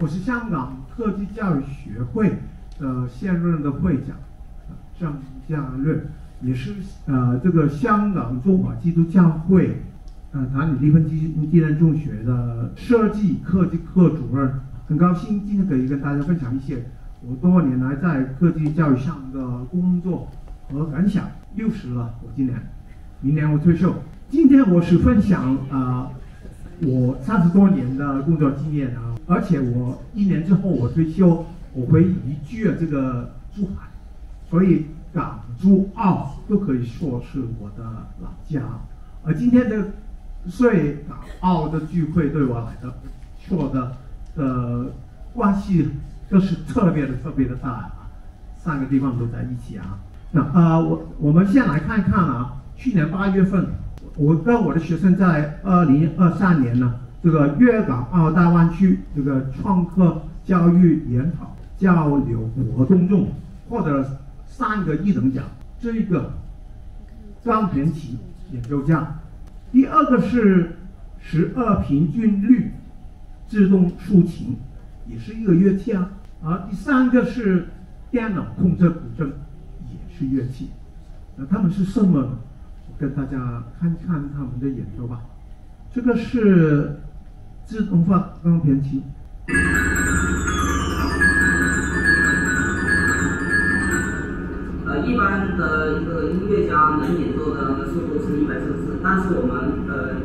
我是香港科技教育学会的现任的会长，张家润，也是呃这个香港中华基督教会呃坛里离婚基纪念中学的设计科技课主任。很高兴今天可以跟大家分享一些我多年来在科技教育上的工作和感想。六十了，我今年，明年我退休。今天我是分享啊。我三十多年的工作经验啊，而且我一年之后我退休，我会移居这个珠海，所以港珠澳都可以说是我的老家。而今天的穗港澳的聚会对我来的说的的关系都是特别的特别的大啊，三个地方都在一起啊。那呃，我我们先来看一看啊，去年八月份。我跟我的学生在二零二三年呢，这个粤港澳大湾区这个创客教育研讨交流活动中获得三个一等奖，这一个张田奇演奏家，第二个是十二平均律自动竖琴，也是一个乐器啊，啊，第三个是电脑控制古筝，也是乐器，那他们是什么？呢？跟大家看看他们的演奏吧。这个是自动化钢琴琴。呃，一般的一个音乐家能演奏的速度是一百四十，但是我们呃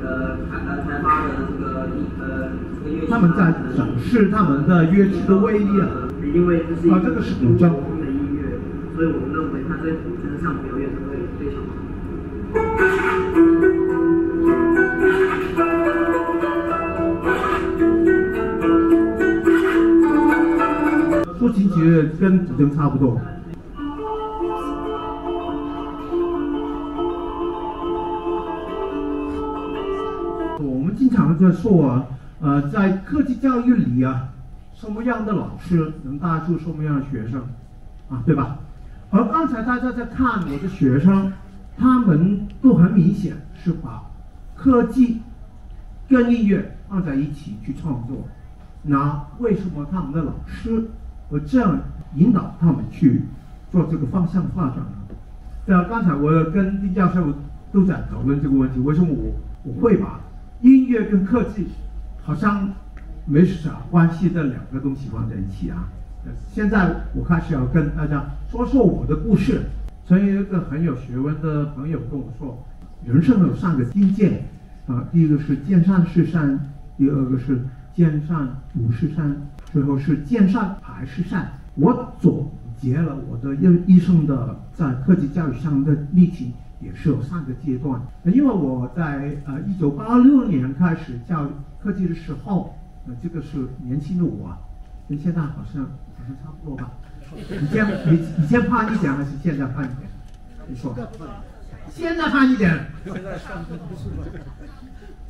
呃开呃开发的这个呃这个乐器。他们在展示他们的乐器的威力啊。因为这是啊，这个是古筝。的音乐，所以我们认为它在古筝上表演其实跟古筝差不多。我们经常在说啊，呃，在科技教育里啊，什么样的老师能带出什么样的学生，啊，对吧？而刚才大家在看我的学生。他们都很明显是把科技跟音乐放在一起去创作。那为什么他们的老师我这样引导他们去做这个方向发展呢？对啊，刚才我跟丁教授都在讨论这个问题。为什么我我会把音乐跟科技好像没啥关系的两个东西放在一起啊？现在我开始要跟大家说说我的故事。曾有一个很有学问的朋友跟我说，人生有三个境界，啊，第一个是见善是善，第二个是见善不是善，最后是见善还是善。我总结了我的一一生的在科技教育上的历程，也是有三个阶段。因为我在呃一九八六年开始教科技的时候，呃，这个是年轻的我，跟现在好像好像差不多吧。以前以以前胖一点还是现在胖一点？你说，现在差一点。现在上不是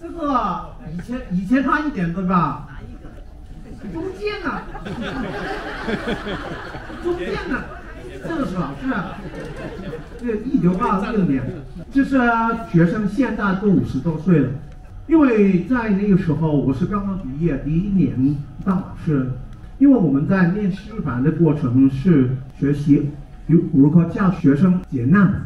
这个以前以前差一点对吧？哪一个？中间呢。中间呢，这个是老师。这一九八六年，就是学生现在都五十多岁了，因为在那个时候我是刚刚毕业第一年当老师。因为我们在练师范的过程是学习如如何教学生解难，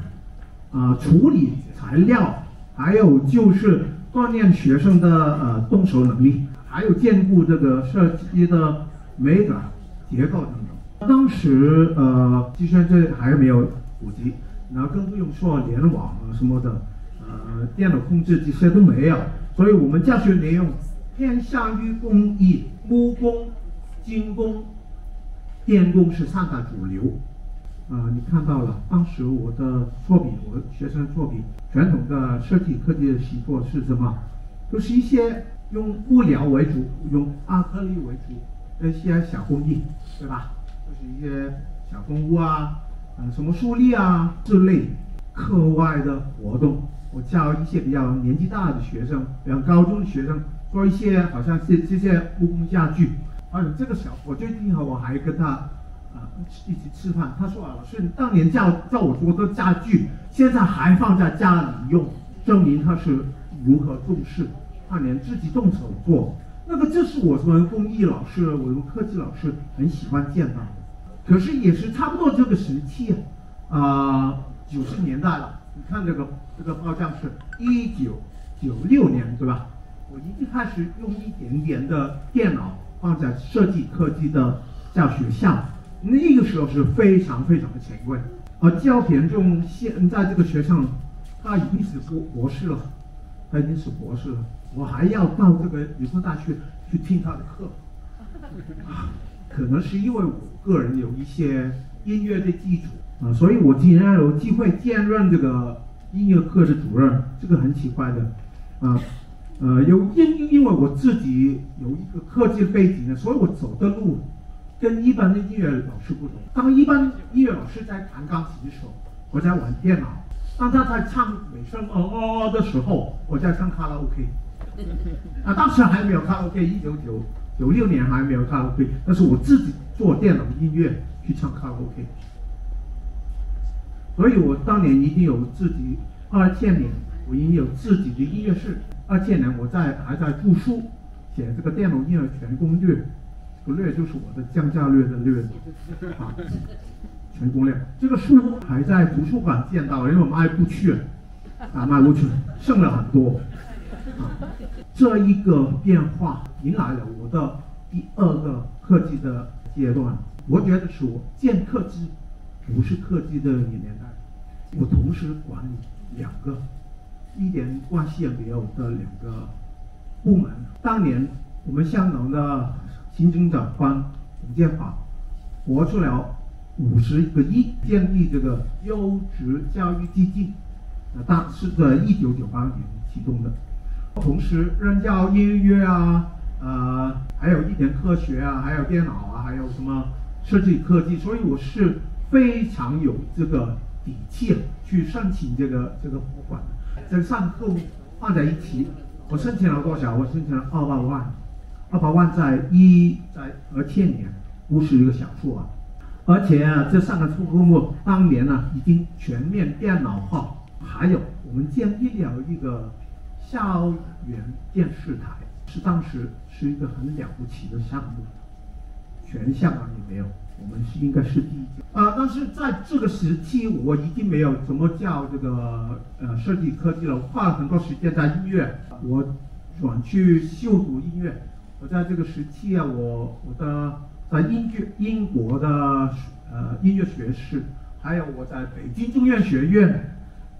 啊，处理材料，还有就是锻炼学生的呃动手能力，还有兼顾这个设计的美感、结构等等。当时呃计算机还没有普及，然后更不用说联网啊什么的，呃电脑控制这些都没有，所以我们教学内容偏向于工艺木工。精工、电工是三大主流，啊，你看到了，当时我的作品，我学生作品，传统的设计科技的习作是什么？都是一些用物料为主，用阿克力为主的一些小工艺，对吧？就是一些小动物啊，嗯，什么树立啊之类课外的活动。我教一些比较年纪大的学生，比方高中的学生，做一些好像这这些木工家具。而且这个小，我最近和我还跟他一起吃饭。他说啊，老师，你当年教教我做的家具，现在还放在家里用，证明他是如何重视。他连自己动手做，那个这是我们工艺老师、我们科技老师很喜欢见到的。可是也是差不多这个时期啊，啊九十年代了。你看这个这个报价是一九九六年，对吧？我已经开始用一点点的电脑放在设计科技的教学项，那个时候是非常非常的前卫。而焦田中现在这个学生，他已经是博博士了，他已经是博士了。我还要到这个理工大学去听他的课，可能是因为我个人有一些音乐的基础啊，所以我竟然有机会兼任这个音乐课的主任，这个很奇怪的啊。呃，有因因为我自己有一个科技背景呢，所以我走的路跟一般的音乐老师不同。当一般音乐老师在弹钢琴的时候，我在玩电脑；当他在唱美声哦哦哦的时候，我在唱卡拉 OK。啊，当时还没有卡拉 OK，一九九九六年还没有卡拉 OK，但是我自己做电脑音乐去唱卡拉 OK。所以我当年一定有自己二千年，我已经有自己的音乐室。二千年，我在还在著书，写这个电脑音乐全攻略，不略就是我的降价略的略 啊，全攻略。这个书还在图书馆见到，因为我卖不去，啊卖不去，剩了很多。啊，这一个变化迎来了我的第二个科技的阶段。我觉得是我建科技，不是科技的年代，我同时管理两个。一点关系也没有的两个部门。当年我们香港的行政长官董建华拨出了五十个亿建立这个优质教育基金，那当是在一九九八年启动的。同时，任教音乐啊，呃，还有一点科学啊，还有电脑啊，还有什么设计科技，所以我是非常有这个底气去申请这个这个拨款的。这三个放在一起，我申请了多少？我申请了二百万，二百万在一在二千年不是一个小数啊！而且啊，这三个科目当年呢已经全面电脑化，还有我们建立了一个校园电视台，是当时是一个很了不起的项目，全香港也没有。我们是应该是第一啊，但是在这个时期，我已经没有怎么叫这个呃设计科技了，我花了很多时间在音乐，我转去修读音乐。我在这个时期啊，我我的在英剧英国的呃音乐学士，还有我在北京中院学院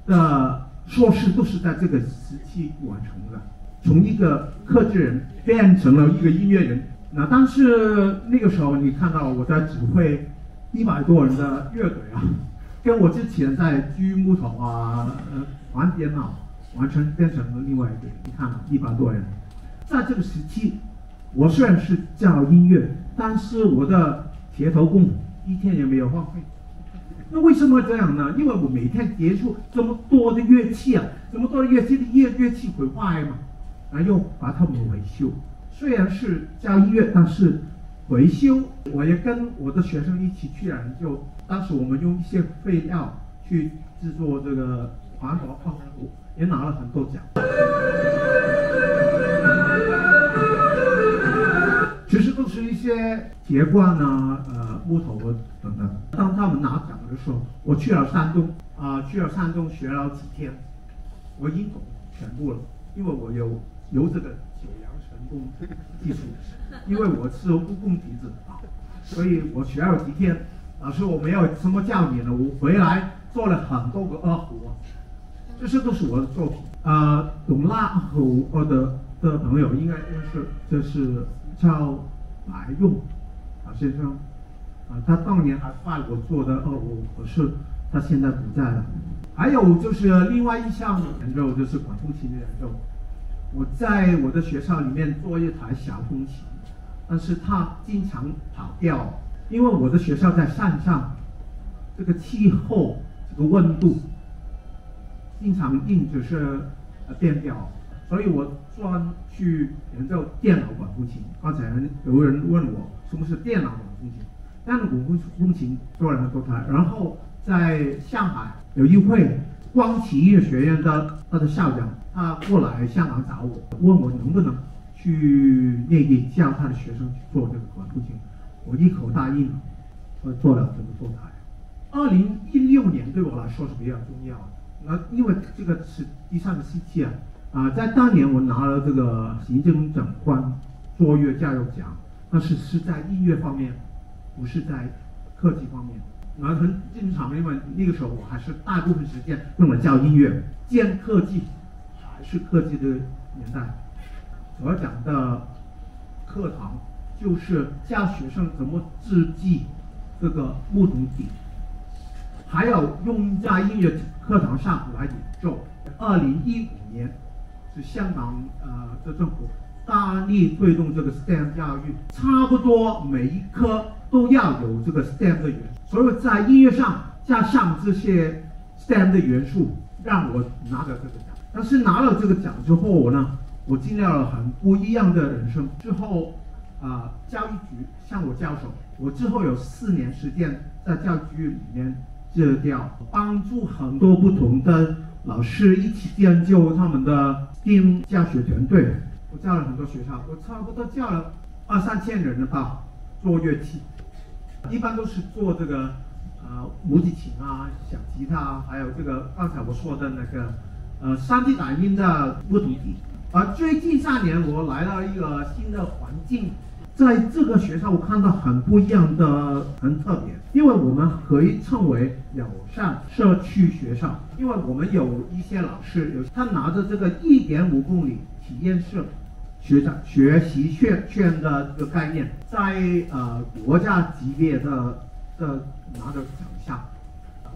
的硕士，都是在这个时期完成的。从一个科技人变成了一个音乐人。那但是那个时候，你看到我在指挥一百多人的乐队啊，跟我之前在锯木头啊、呃玩电脑，完全变成了另外一个人。你看，一百多人，在这个时期，我虽然是教音乐，但是我的铁头功一天也没有荒废。那为什么这样呢？因为我每天接触这么多的乐器啊，这么多的乐器的乐乐器会坏嘛，然后又把它们维修。虽然是教音乐，但是维修我也跟我的学生一起去研究。当时我们用一些废料去制作这个环保泡芙，也拿了很多奖。铁罐啊、呃木头等等。当他们拿奖的时候，我去了山东啊，去了山东学了几天，我已经懂全部了，因为我有有这个九阳。神功技术，因为我是务工底子啊，所以我学了几天。老师，我没有什么教你呢，我回来做了很多个二胡，这些都是我的作品。啊，懂拉二胡的的朋友应该认识，这是叫白用先生啊，他当年还拜我做的二胡，可是他现在不在了。还有就是另外一项研究，就是管风琴的研究。我在我的学校里面做一台小风琴，但是它经常跑调，因为我的学校在山上，这个气候、这个温度，经常硬就是呃变调，所以我专去研究电脑管风琴。刚才有人问我什么是电脑管风琴，电脑管风琴做了很多台，然后在上海有一会。光启音乐学院的他的校长，他过来香港找我，问我能不能去内地教他的学生去做这个管父亲，我一口答应了，我做了这个坐台。二零一六年对我来说是比较重要的，那因为这个是第三个星期啊，啊，在当年我拿了这个行政长官卓越教育奖，但是是在音乐方面，不是在科技方面。那很正常，因为那个时候我还是大部分时间用来教音乐，兼科技，还是科技的年代。我要讲的课堂就是教学生怎么制记这个木桶底，还有用在音乐课堂上来演奏。二零一五年是香港呃的政府大力推动这个 STEM 教育，差不多每一科都要有这个 STEM 的元素，所以在音乐上加上这些 STEM 的元素，让我拿到这个奖。但是拿了这个奖之后我呢，我经历了很不一样的人生。之后啊，教育局向我交手，我之后有四年时间在教育局里面支调，帮助很多不同的老师一起研究他们的 STEM 教学团队。我教了很多学校，我差不多教了二三千人了吧，做乐器，一般都是做这个啊木吉琴啊、小吉他，还有这个刚才我说的那个呃三 D 打印的木桶底。而最近三年，我来到一个新的环境，在这个学校我看到很不一样的、很特别，因为我们可以称为友善社区学校，因为我们有一些老师有他拿着这个一点五公里体验社学长学习券券的这个概念，在呃国家级别的的拿着奖项。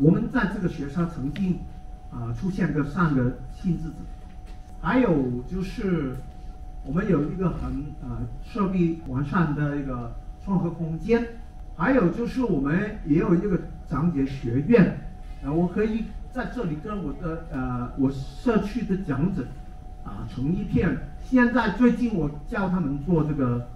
我们在这个学校曾经啊、出现过三个新质子。还有就是，我们有一个很呃设备完善的一个创客空间，还有就是我们也有一个讲解学院，呃，我可以在这里跟我的呃我社区的讲者打成一片。现在最近我教他们做这个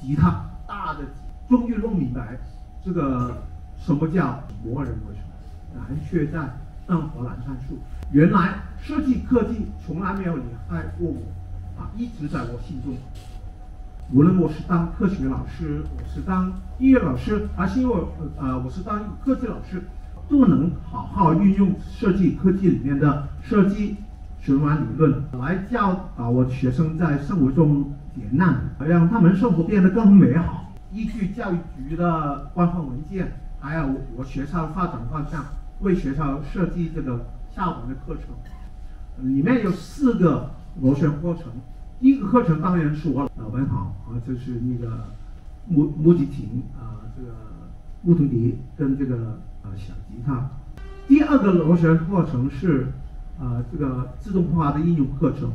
吉他，大的，终于弄明白这个什么叫魔人为什么难却在灯火阑珊处。原来设计科技从来没有离开过我，啊，一直在我心中。无论我是当科学老师，我是当音乐老师，还是因为呃呃我是当科技老师，都能好好运用设计科技里面的设计循环理论来教导我学生在生活中解难，让他们生活变得更美好。依据教育局的官方文件，还有我学校发展方向，为学校设计这个下午的课程，里面有四个螺旋课程。第一个课程当然是我老本行啊，就是那个木木吉琴啊，这个木头笛跟这个呃小吉他。第二个螺旋课程是呃这个自动化的应用课程。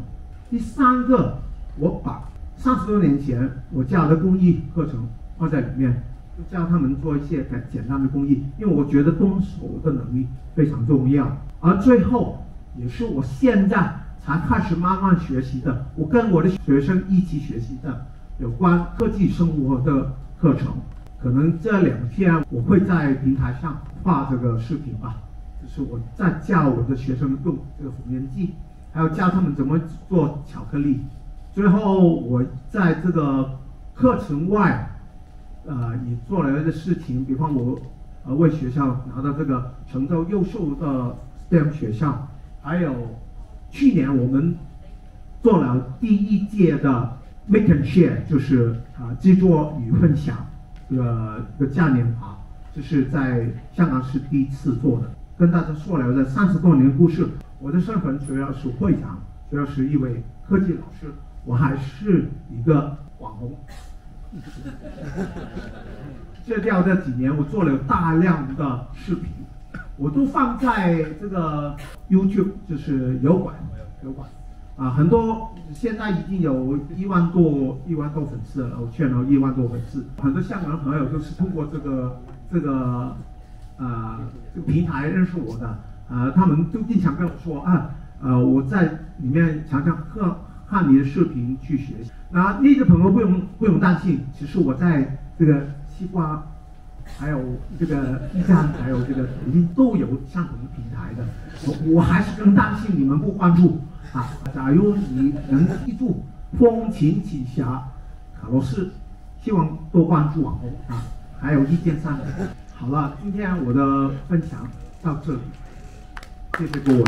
第三个，我把三十多年前我教的工艺课程放在里面，就教他们做一些简简单的工艺，因为我觉得动手的能力非常重要。而最后，也是我现在才开始慢慢学习的，我跟我的学生一起学习的有关科技生活的课程。可能这两天我会在平台上发这个视频吧，就是我在教我的学生用这个缝纫机，还有教他们怎么做巧克力。最后我在这个课程外，呃，也做了一个事情，比方我呃为学校拿到这个成州优秀的 STEM 学校，还有去年我们做了第一届的 Make and Share，就是啊制作与分享这个这个嘉年华，这是在香港是第一次做的，跟大家说了这三十多年故事。我的身份主要是会长，主要是一位科技老师，我还是一个网红。这掉这几年，我做了大量的视频，我都放在这个 YouTube，就是油管，油管啊，很多现在已经有一万多一万多粉丝了，我劝了一万多粉丝，很多香港朋友就是通过这个这个呃这个平台认识我的，呃，他们都经常跟我说啊，呃，我在里面常常看看你的视频去学习。那那个朋友不用不用担心，其实我在这个西瓜，还有这个一站，还有这个抖音都有相同的平台的。我我还是更担心你们不关注啊。假如你能记住风情锦霞卡罗斯，希望多关注网红啊，还有意见上的。好了，今天我的分享到这里，谢谢各位。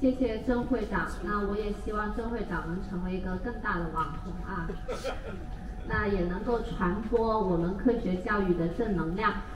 谢谢郑会长，那我也希望郑会长能成为一个更大的网红啊，那也能够传播我们科学教育的正能量。